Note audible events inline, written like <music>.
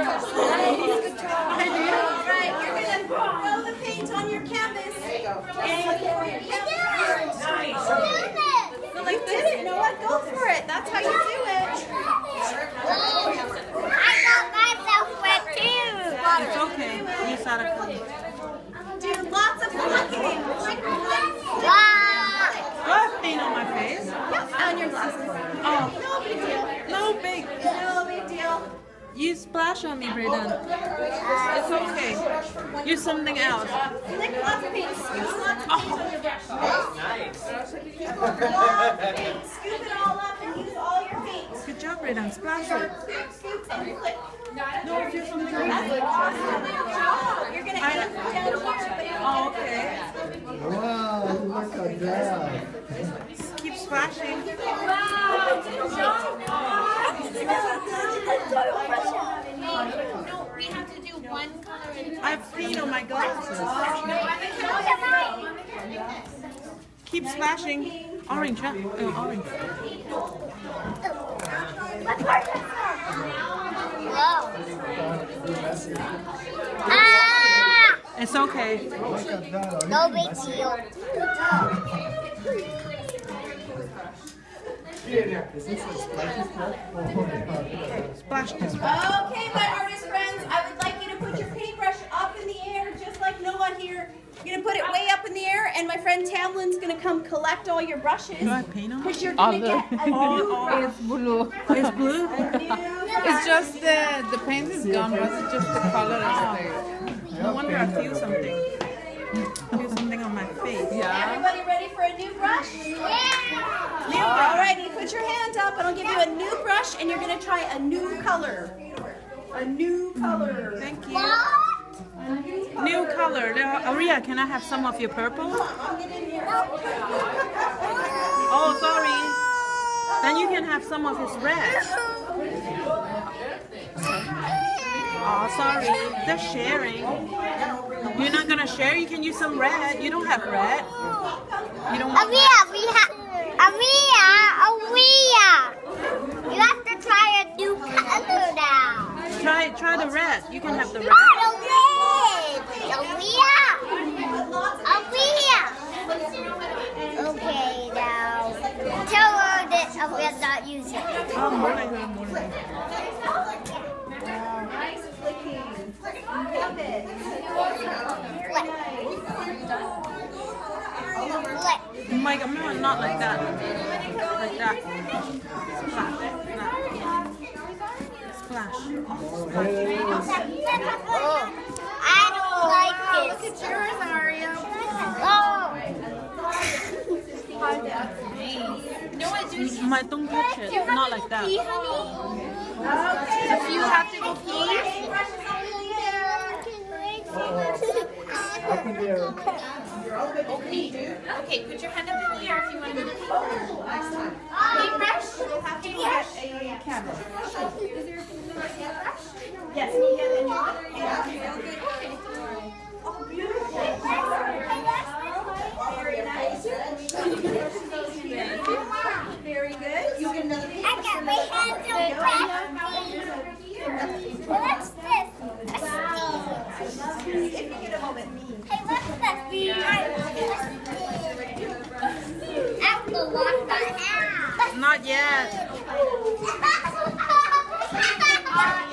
Alright, you're gonna throw the paint on your canvas. And look for your canvas. So like this. You did it, Noah. Go for it. That's how you do it. It's okay. You saw it. Do lots of flicking. Do I have paint on my face? Yep, on your glasses. Oh, No big deal. no big. No big deal. You splash on me, Brayden. It's okay. Use something else. Flick lots of paint. Scoop lots paint on your brush. Lots of paint. Scoop it all up and use all your paint. Good job, Brayden. Splash it. Scoop, scoop, and flick. No, do something That's else. awesome. Good job. You're gonna end up down here, but you Oh, okay. Wow, look at that. Keep splashing. No, we have to do one color at a time. I have paint on my glasses. Keep splashing. Orange, huh? Oh, orange. Ah! It's okay. Look at that. No big deal. Is this a splashy stuff? My god. Splash this. Okay, my artist friends, I would like you to put your paintbrush up in the air, just like Noah here. You're gonna put it way up in the air, and my friend Tamlin's gonna come collect all your brushes. Do I have paint on? Because you're gonna get a <laughs> new Oh, It's <laughs> blue. it's blue? It's just the the paint is gone, Was it just the color is there. No wonder I feel something. feel something on my face. Yeah. Everybody ready for a new brush? Yeah! Alrighty, put your hand up and I'll give you a new brush and you're gonna try a new color. A new color. Thank you. New color. Ariya, can I have some of your purple? I'll get in here. Oh, sorry. Then you can have some of his red. Oh, sorry. They're sharing. You're not gonna share? You can use some red. You don't have red. You don't want Ariya, we have. Ariya, Ariya. You have to try a new color now. Try try the red. You can have the red. Not a red. Ariya. Ariya. Okay, now tell her that Ariya's not using it. Oh, more like that, more like Nice flicking. Love it. Flip. that. Mike, I'm not, not like that. Like that. Splash. Splash. Oh, I don't like it. Look at yours, Ariya. Oh. Noah, do it Mike, don't touch it. Not like that. pee, honey. Okay. You have to go pee. Paintbrush is up in the air. Up in there. Okay. Okay, put your hand up in the air if you want to go to pee. Paintbrush. We'll have to get a camera. Not yet. <laughs>